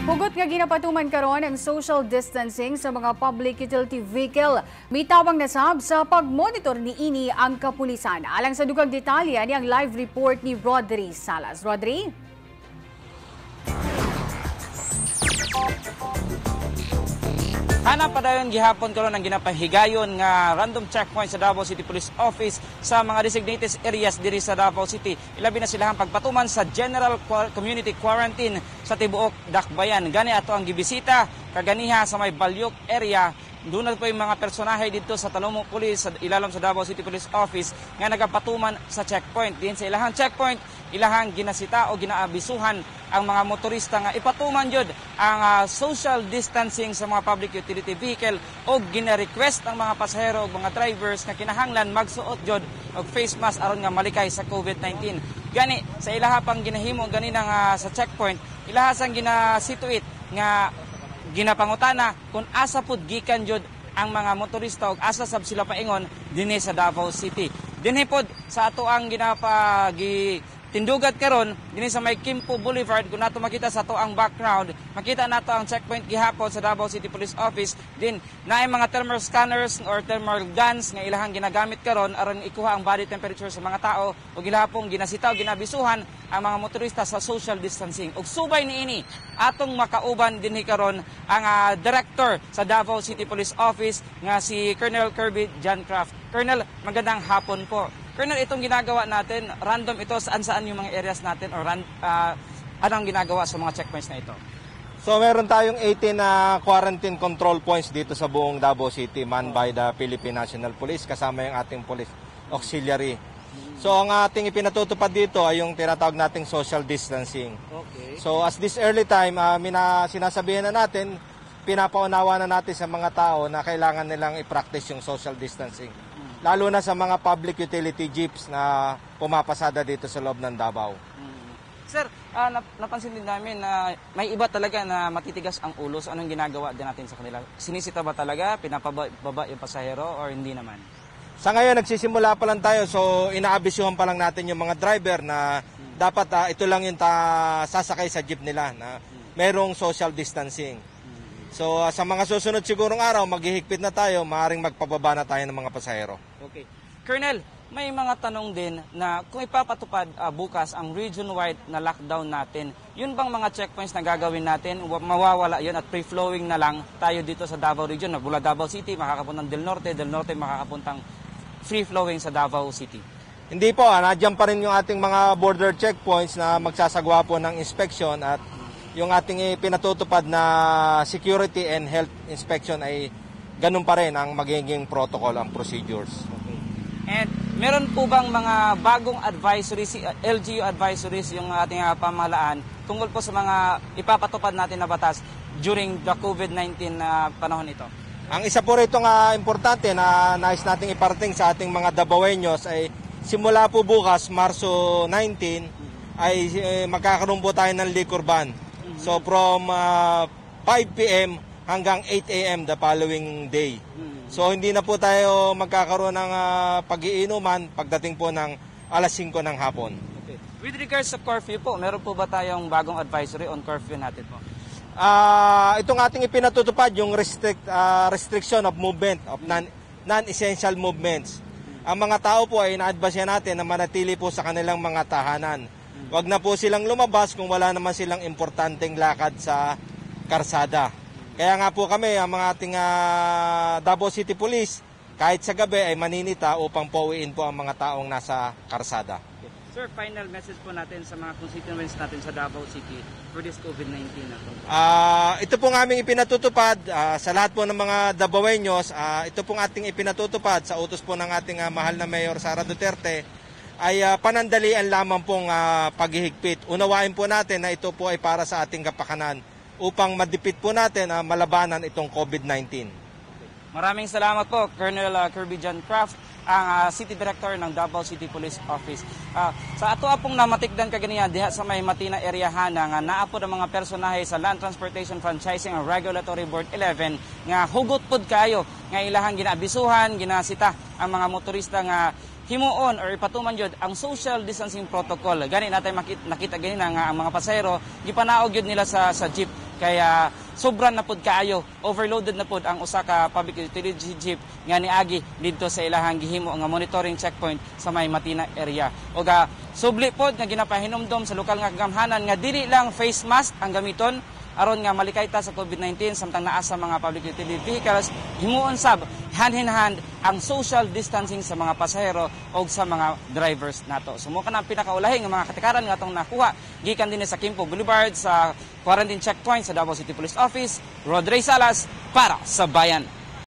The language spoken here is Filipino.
Hugot nga ginapatuman karon ang social distancing sa mga public utility vehicle. Mitawang nasab sa pagmonitor ni ini ang kapulisan. Alang sa dugang detalye ni ang live report ni Rodri Salas. Rodri? Hanap pa dayon gihapon karon ang ginapahigayon nga random checkpoint sa Davao City Police Office sa mga designated areas diri sa Davao City. Ilabi na sila ang pagpatuman sa General Community Quarantine sa tibuok Dakbayan. Gani ato ang gibisita kaganiha sa may Balyok area doon na po yung mga personahe dito sa Talomong Police, sa ilalom sa Davao City Police Office nga nagapatuman sa checkpoint. Diyan sa ilahang checkpoint, ilahang ginasita o ginaabisuhan ang mga motorista nga ipatuman jud ang ah, social distancing sa mga public utility vehicle o gina-request ang mga pasahero o mga drivers nga kinahanglan magsuot jud og face mask aron nga malikay sa COVID-19. Gani sa ilaha pang ginahimo gani nga sa checkpoint, ilaha sang ginasituit nga ginapangutana kung asa pud gikan jud ang mga motorista ug asa sab sila paingon dinhi sa Davao City. Dinhi pod sa ato ang ginapagi tindugat karon dinhi sa may Kimpo Boulevard kung nato makita sa ato ang background makita nato ang checkpoint gihapon sa Davao City Police Office. Din naay mga thermal scanners or thermal guns nga ilahang ginagamit karon aron ikuha ang body temperature sa mga tao. Ug ilahapong ginasitaw ginabisuhan ang mga motorista sa social distancing. Ug subay niini atong makauban dinhi karon ang ah, director sa Davao City Police Office nga si Colonel Kirby John Craft Colonel magandang hapon po Colonel, itong ginagawa natin, random ito saan saan yung mga areas natin or ran, ah, anong ginagawa sa mga checkpoints na ito? So meron tayong 18 na quarantine control points dito sa buong Davao City man by the Philippine National Police kasama yung ating police auxiliary. So ang ating ipinatutupad dito ay yung tinatawag nating social distancing. Okay. So as this early time, uh, mina, sinasabihan na natin, pinapaunawa na natin sa mga tao na kailangan nilang i-practice yung social distancing. Lalo na sa mga public utility jeeps na pumapasada dito sa loob ng Davao. Sir, ah, nap- napansin din namin na may iba talaga na matitigas ang ulo. So anong ginagawa din natin sa kanila? Sinisita ba talaga? Pinapababa yung pasahero or hindi naman? Sa ngayon, nagsisimula pa lang tayo. So, inaabisuhan pa lang natin yung mga driver na dapat ah, ito lang yung ta- sasakay sa jeep nila na merong social distancing. So, ah, sa mga susunod sigurong araw, maghihigpit na tayo, maaaring magpababa na tayo ng mga pasahero. Okay. Colonel, may mga tanong din na kung ipapatupad ah, bukas ang region-wide na lockdown natin, yun bang mga checkpoints na gagawin natin, wa- mawawala yun at free-flowing na lang tayo dito sa Davao Region, mula Davao City, makakapuntang Del Norte, Del Norte makakapuntang free-flowing sa Davao City. Hindi po, ah, nandiyan pa rin yung ating mga border checkpoints na magsasagawa po ng inspection at yung ating pinatutupad na security and health inspection ay ganun pa rin ang magiging protocol, ang procedures. And meron po bang mga bagong advisories, LGU advisories yung ating uh, pamahalaan tungkol po sa mga ipapatupad natin na batas during the COVID-19 na panahon ito? Ang isa po rito nga importante na nais nating iparating sa ating mga Dabawenyos ay simula po bukas, Marso 19, ay eh, magkakaroon po tayo ng liquor ban. So from ah, 5 p.m. hanggang 8 a.m. the following day. So hindi na po tayo magkakaroon ng ah, pag-iinuman pagdating po ng alas 5 ng hapon. Okay. With regards sa curfew po, meron po ba tayong bagong advisory on curfew natin po? Ah, itong ating ipinatutupad yung restrict ah, restriction of movement of non non-essential movements. Ang mga tao po ay ina-advise natin na manatili po sa kanilang mga tahanan. Huwag na po silang lumabas kung wala naman silang importanteng lakad sa karsada. Kaya nga po kami, ang mga ating ah, Davao City Police, kahit sa gabi ay maninita upang pauwiin po ang mga taong nasa karsada. Sir, final message po natin sa mga constituents natin sa Davao City for this COVID-19 na po. Ah, ito pong aming ipinatutupad ah, sa lahat po ng mga Dabawenyos. ah, ito pong ating ipinatutupad sa utos po ng ating ah, mahal na Mayor Sara Duterte ay ah, panandalian lamang pong ah, paghihigpit. Unawain po natin na ito po ay para sa ating kapakanan upang madipit po natin na malabanan itong COVID-19. Maraming salamat po, Colonel uh, Kirby John Craft, ang uh, City Director ng Davao City Police Office. Uh, sa ato pong namatikdan kaganiya diha sa may Matina area hana nga naa po ang mga personahe sa Land Transportation Franchising and Regulatory Board 11 nga hugot pod kayo nga ilahang ginaabisuhan, ginasita ang mga motorista nga himuon or ipatuman jud ang social distancing protocol. Gani makita, nakita gani na nga ang mga pasahero gipanaog jud nila sa sa jeep. Kaya sobra na pud kaayo overloaded na pud ang usa ka public utility jeep nga niagi didto sa ilahang gihimo nga monitoring checkpoint sa may Matina area. O ga subli pod nga ginapahinomdom sa lokal nga kagamhanan nga dili lang face mask ang gamiton aron nga malikay ta sa COVID-19 samtang naa sa mga public utility vehicles himuon sab hand in hand ang social distancing sa mga pasahero o sa mga drivers nato. Sumo ka na ang pinakaulahi nga mga katikaran nga atong nakuha gikan din sa Kimpo Boulevard sa quarantine checkpoint sa Davao City Police Office. Rodrey Salas para sa Bayan.